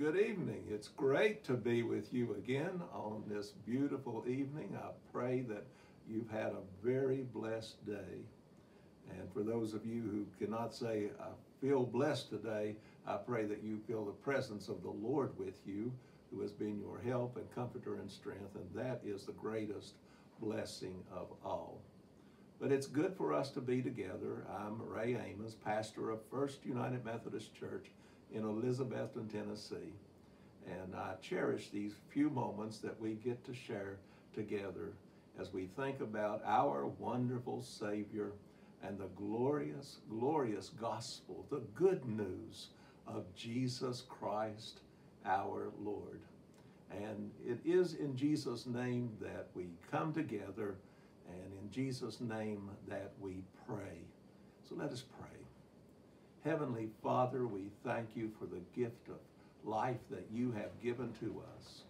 Good evening. It's great to be with you again on this beautiful evening. I pray that you've had a very blessed day. And for those of you who cannot say, I feel blessed today, I pray that you feel the presence of the Lord with you, who has been your help and comforter and strength, and that is the greatest blessing of all. But it's good for us to be together. I'm Ray Amos, pastor of First United Methodist Church in Elizabethton, Tennessee. And I cherish these few moments that we get to share together as we think about our wonderful Savior and the glorious, glorious gospel, the good news of Jesus Christ our Lord. And it is in Jesus' name that we come together and in Jesus' name that we pray. So let us pray. Heavenly Father, we thank you for the gift of life that you have given to us.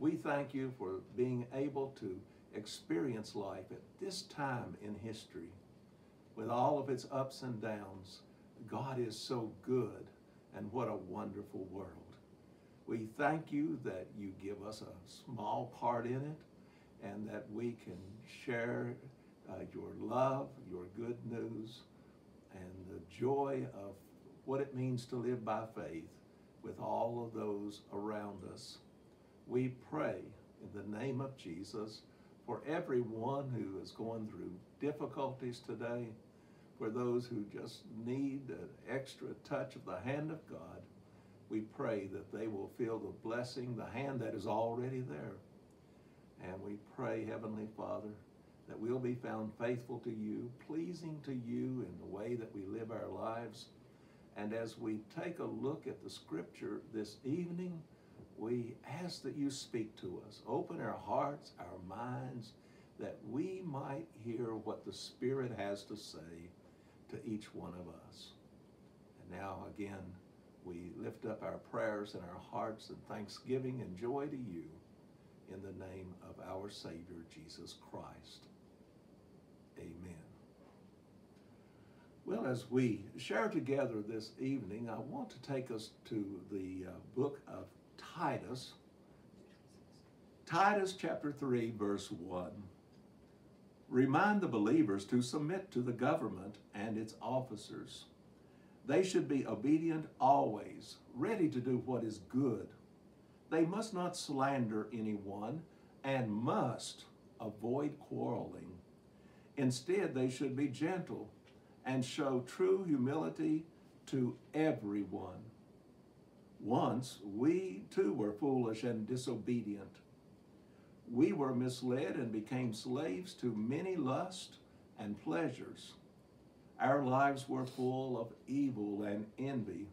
We thank you for being able to experience life at this time in history with all of its ups and downs. God is so good and what a wonderful world. We thank you that you give us a small part in it and that we can share uh, your love, your good news, and the joy of what it means to live by faith with all of those around us. We pray in the name of Jesus for everyone who is going through difficulties today, for those who just need an extra touch of the hand of God. We pray that they will feel the blessing, the hand that is already there. And we pray, Heavenly Father, that we'll be found faithful to you, pleasing to you in the way that we live our lives. And as we take a look at the scripture this evening, we ask that you speak to us. Open our hearts, our minds, that we might hear what the Spirit has to say to each one of us. And now, again, we lift up our prayers and our hearts and thanksgiving and joy to you in the name of our Savior, Jesus Christ. Amen. Well, as we share together this evening, I want to take us to the uh, book of Titus. Titus chapter 3, verse 1. Remind the believers to submit to the government and its officers. They should be obedient always, ready to do what is good. They must not slander anyone and must avoid quarreling. Instead, they should be gentle and show true humility to everyone. Once we too were foolish and disobedient. We were misled and became slaves to many lusts and pleasures. Our lives were full of evil and envy,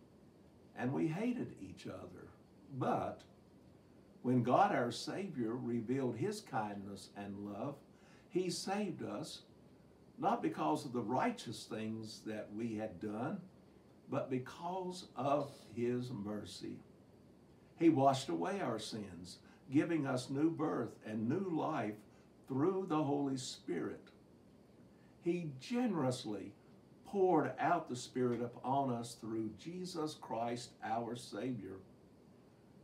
and we hated each other. But when God our Savior revealed His kindness and love, He saved us not because of the righteous things that we had done, but because of his mercy. He washed away our sins, giving us new birth and new life through the Holy Spirit. He generously poured out the Spirit upon us through Jesus Christ our Savior.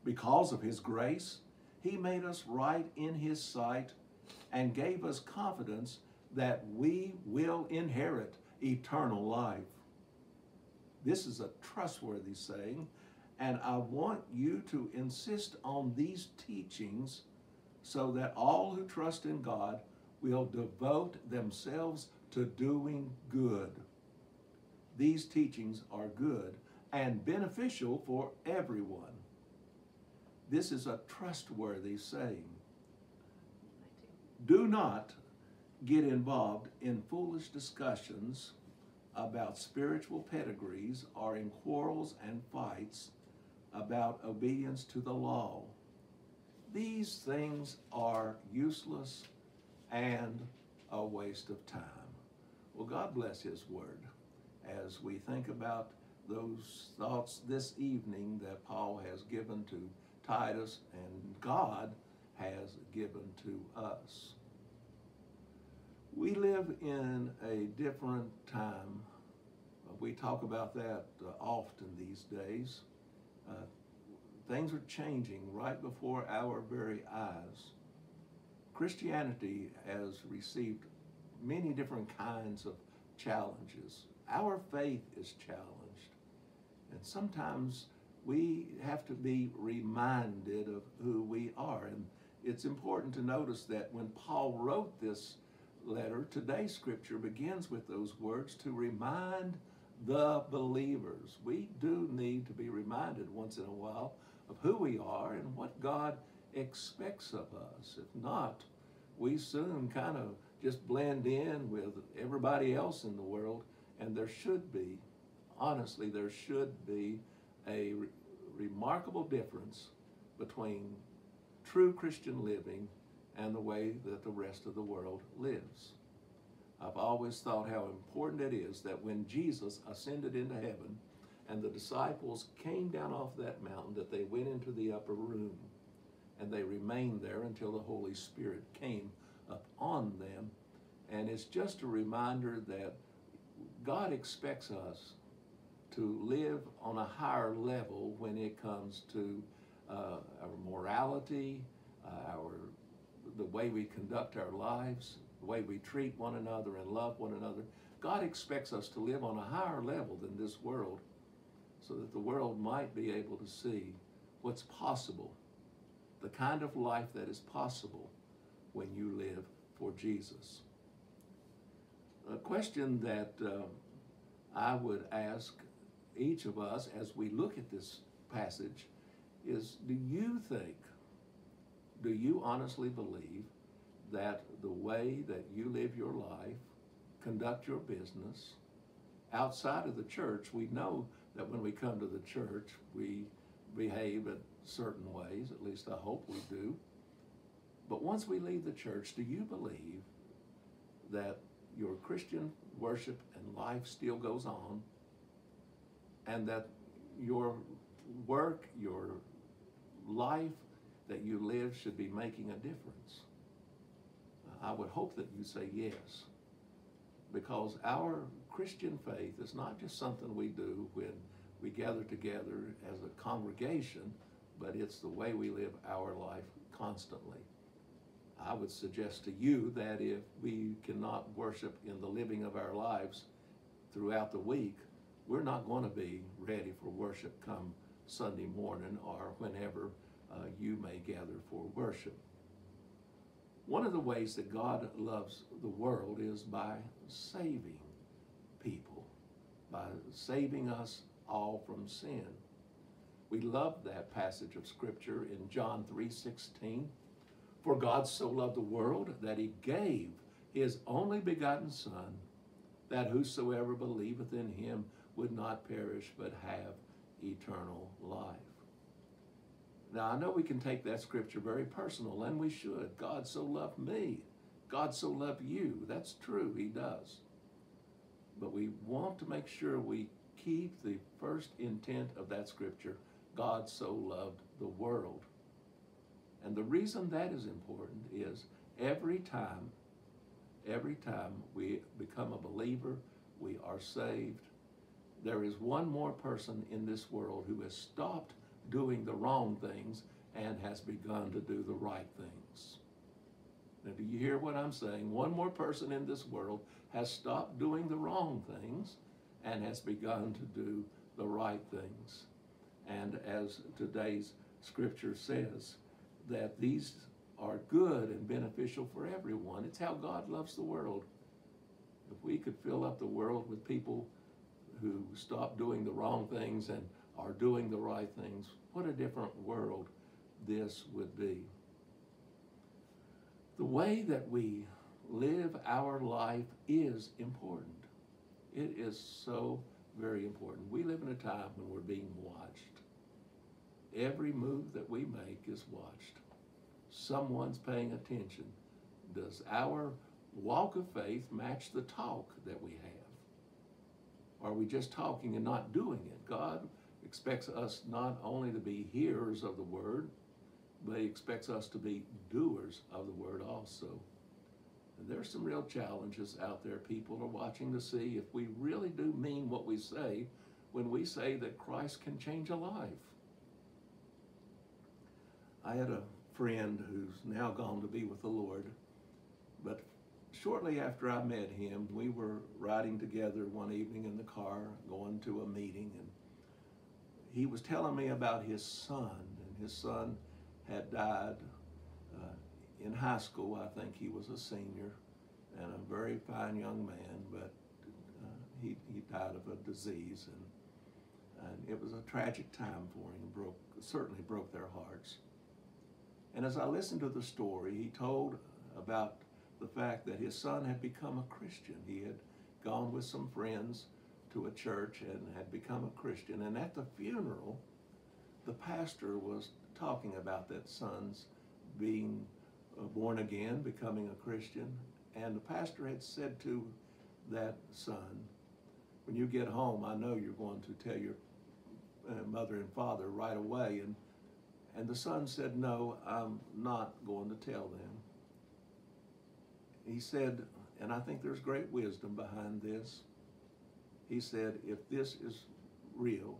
Because of his grace, he made us right in his sight and gave us confidence that we will inherit eternal life. This is a trustworthy saying, and I want you to insist on these teachings so that all who trust in God will devote themselves to doing good. These teachings are good and beneficial for everyone. This is a trustworthy saying. Do not get involved in foolish discussions about spiritual pedigrees or in quarrels and fights about obedience to the law. These things are useless and a waste of time. Well, God bless His Word as we think about those thoughts this evening that Paul has given to Titus and God has given to us. We live in a different time. We talk about that uh, often these days. Uh, things are changing right before our very eyes. Christianity has received many different kinds of challenges. Our faith is challenged. And sometimes we have to be reminded of who we are. And it's important to notice that when Paul wrote this letter, today's scripture begins with those words to remind the believers. We do need to be reminded once in a while of who we are and what God expects of us. If not, we soon kind of just blend in with everybody else in the world, and there should be, honestly, there should be a re- remarkable difference between true Christian living and the way that the rest of the world lives. I've always thought how important it is that when Jesus ascended into heaven and the disciples came down off that mountain, that they went into the upper room and they remained there until the Holy Spirit came upon them. And it's just a reminder that God expects us to live on a higher level when it comes to uh, our morality, uh, our the way we conduct our lives, the way we treat one another and love one another. God expects us to live on a higher level than this world so that the world might be able to see what's possible, the kind of life that is possible when you live for Jesus. A question that uh, I would ask each of us as we look at this passage is do you think, do you honestly believe that the way that you live your life, conduct your business, outside of the church, we know that when we come to the church, we behave in certain ways, at least I hope we do. But once we leave the church, do you believe that your Christian worship and life still goes on and that your work, your life that you live should be making a difference? I would hope that you say yes. Because our Christian faith is not just something we do when we gather together as a congregation, but it's the way we live our life constantly. I would suggest to you that if we cannot worship in the living of our lives throughout the week, we're not going to be ready for worship come Sunday morning or whenever uh, you may gather for worship. One of the ways that God loves the world is by saving people, by saving us all from sin. We love that passage of scripture in John 3:16. For God so loved the world that he gave his only begotten son that whosoever believeth in him would not perish but have eternal life. Now, I know we can take that scripture very personal, and we should. God so loved me. God so loved you. That's true, He does. But we want to make sure we keep the first intent of that scripture God so loved the world. And the reason that is important is every time, every time we become a believer, we are saved, there is one more person in this world who has stopped doing the wrong things and has begun to do the right things. Now, do you hear what I'm saying? One more person in this world has stopped doing the wrong things and has begun to do the right things. And as today's scripture says, that these are good and beneficial for everyone. It's how God loves the world. If we could fill up the world with people who stop doing the wrong things and are doing the right things, what a different world this would be. The way that we live our life is important. It is so very important. We live in a time when we're being watched. Every move that we make is watched. Someone's paying attention. Does our walk of faith match the talk that we have? Are we just talking and not doing it? God expects us not only to be hearers of the word, but he expects us to be doers of the word also. And there's some real challenges out there. People are watching to see if we really do mean what we say when we say that Christ can change a life. I had a friend who's now gone to be with the Lord, but shortly after I met him, we were riding together one evening in the car going to a meeting, and he was telling me about his son, and his son had died uh, in high school. I think he was a senior and a very fine young man, but uh, he, he died of a disease, and, and it was a tragic time for him. Broke certainly broke their hearts. And as I listened to the story, he told about the fact that his son had become a Christian. He had gone with some friends to a church and had become a Christian. And at the funeral, the pastor was talking about that son's being uh, born again, becoming a Christian. And the pastor had said to that son, when you get home, I know you're going to tell your uh, mother and father right away. And, and the son said, no, I'm not going to tell them. He said, and I think there's great wisdom behind this. He said, if this is real,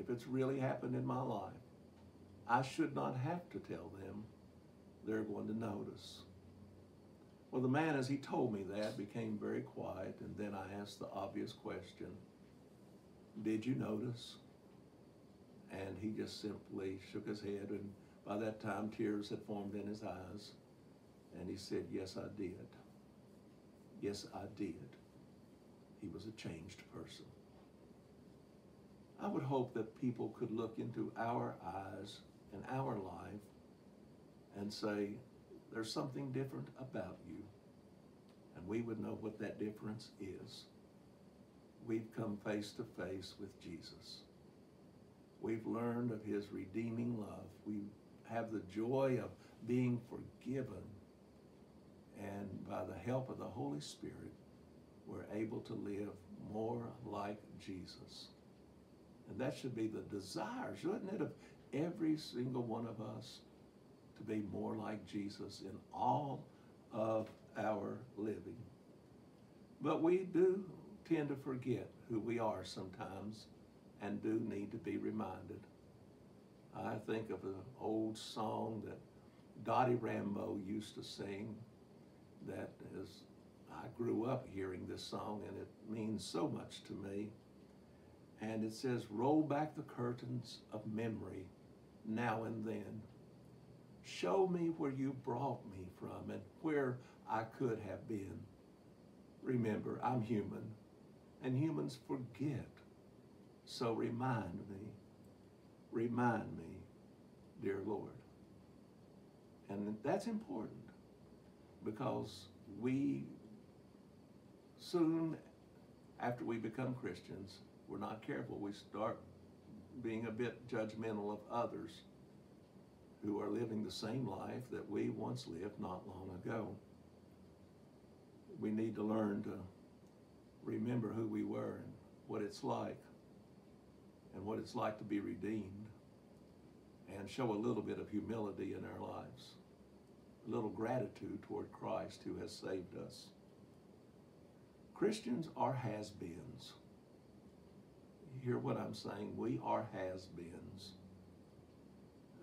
if it's really happened in my life, I should not have to tell them. They're going to notice. Well, the man, as he told me that, became very quiet, and then I asked the obvious question Did you notice? And he just simply shook his head, and by that time, tears had formed in his eyes. And he said, Yes, I did. Yes, I did. He was a changed person. I would hope that people could look into our eyes and our life and say, there's something different about you. And we would know what that difference is. We've come face to face with Jesus. We've learned of his redeeming love. We have the joy of being forgiven. And by the help of the Holy Spirit, we're able to live more like Jesus. And that should be the desire, shouldn't it, of every single one of us to be more like Jesus in all of our living. But we do tend to forget who we are sometimes and do need to be reminded. I think of an old song that Dottie Rambo used to sing that as I grew up hearing this song and it means so much to me. And it says, roll back the curtains of memory now and then. Show me where you brought me from and where I could have been. Remember, I'm human, and humans forget. So remind me, remind me, dear Lord. And that's important because we soon after we become Christians, we're not careful. We start being a bit judgmental of others who are living the same life that we once lived not long ago. We need to learn to remember who we were and what it's like and what it's like to be redeemed and show a little bit of humility in our lives, a little gratitude toward Christ who has saved us. Christians are has-beens. Hear what I'm saying? We are has-beens.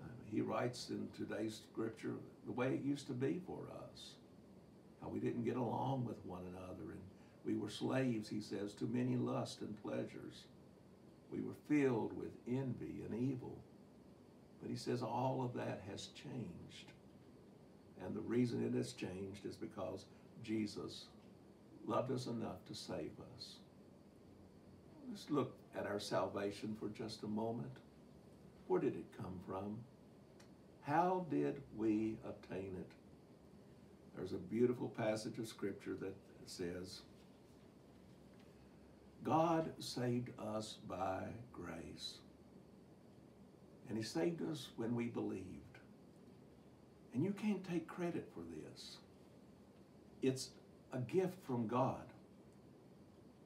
Uh, he writes in today's scripture the way it used to be for us, how we didn't get along with one another, and we were slaves, he says, to many lusts and pleasures. We were filled with envy and evil. But he says all of that has changed. And the reason it has changed is because Jesus loved us enough to save us. Let's look at our salvation for just a moment. Where did it come from? How did we obtain it? There's a beautiful passage of scripture that says, God saved us by grace. And he saved us when we believed. And you can't take credit for this. It's a gift from God.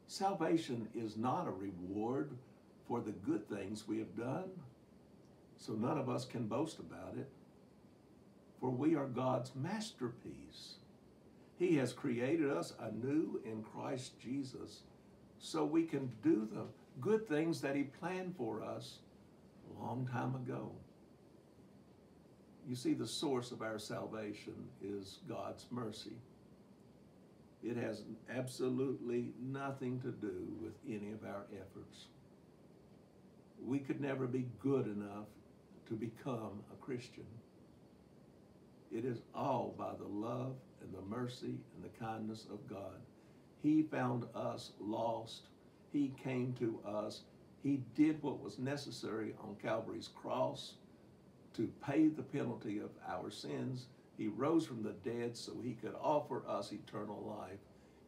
Salvation is not a reward for the good things we have done, so none of us can boast about it. For we are God's masterpiece. He has created us anew in Christ Jesus so we can do the good things that He planned for us a long time ago. You see, the source of our salvation is God's mercy. It has absolutely nothing to do with any of our efforts. We could never be good enough to become a Christian. It is all by the love and the mercy and the kindness of God. He found us lost. He came to us. He did what was necessary on Calvary's cross to pay the penalty of our sins. He rose from the dead so he could offer us eternal life.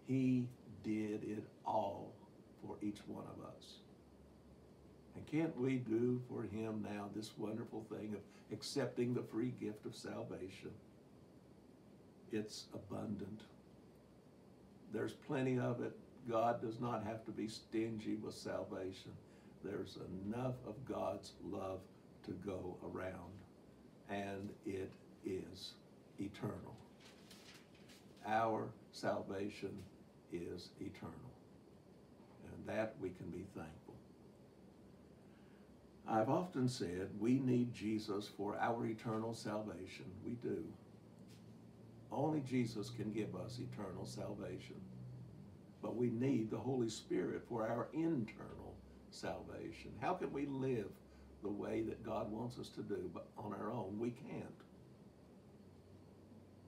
He did it all for each one of us. And can't we do for him now this wonderful thing of accepting the free gift of salvation? It's abundant. There's plenty of it. God does not have to be stingy with salvation. There's enough of God's love to go around, and it is eternal. Our salvation is eternal, and that we can be thankful. I've often said we need Jesus for our eternal salvation. We do. Only Jesus can give us eternal salvation. But we need the Holy Spirit for our internal salvation. How can we live the way that God wants us to do but on our own? We can't.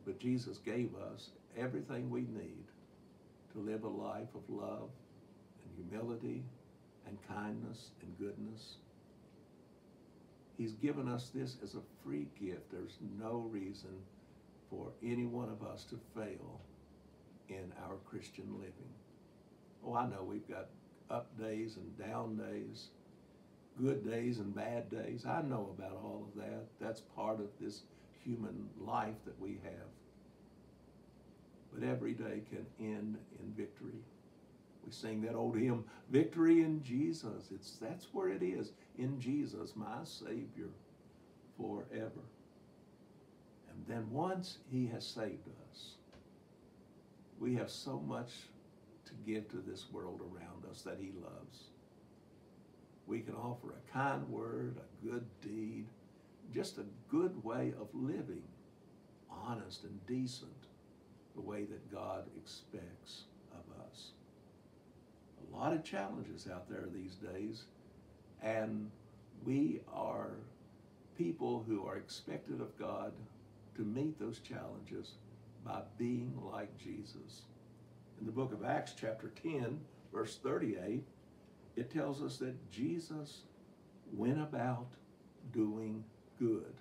But Jesus gave us everything we need to live a life of love and humility and kindness and goodness. He's given us this as a free gift. There's no reason for any one of us to fail in our Christian living. Oh, I know we've got up days and down days, good days and bad days. I know about all of that. That's part of this human life that we have. But every day can end in victory. We sing that old hymn, Victory in Jesus. It's that's where it is, in Jesus, my Savior, forever. And then once He has saved us, we have so much to give to this world around us that He loves. We can offer a kind word, a good deed, just a good way of living, honest and decent, the way that God expects of us. A lot of challenges out there these days, and we are people who are expected of God to meet those challenges by being like Jesus. In the book of Acts, chapter 10, verse 38, it tells us that Jesus went about doing good,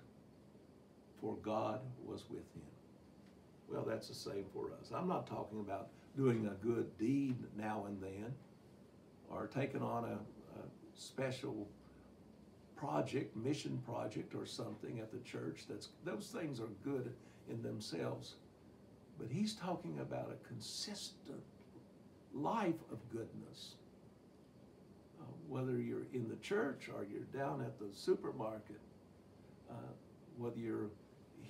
for God was with him. Well, that's the same for us. I'm not talking about doing a good deed now and then or taking on a, a special project, mission project or something at the church. That's those things are good in themselves. But he's talking about a consistent life of goodness. Uh, whether you're in the church or you're down at the supermarket, uh, whether you're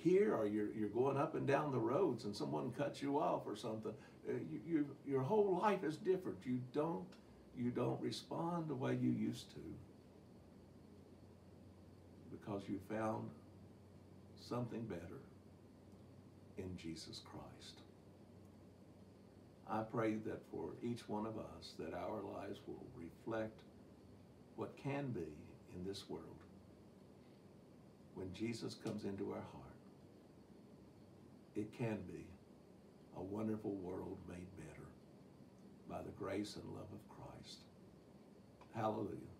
here or you're, you're going up and down the roads and someone cuts you off or something, uh, you, you, your whole life is different. You don't, you don't respond the way you used to because you found something better in Jesus Christ. I pray that for each one of us that our lives will reflect what can be in this world when Jesus comes into our heart. It can be a wonderful world made better by the grace and love of Christ. Hallelujah.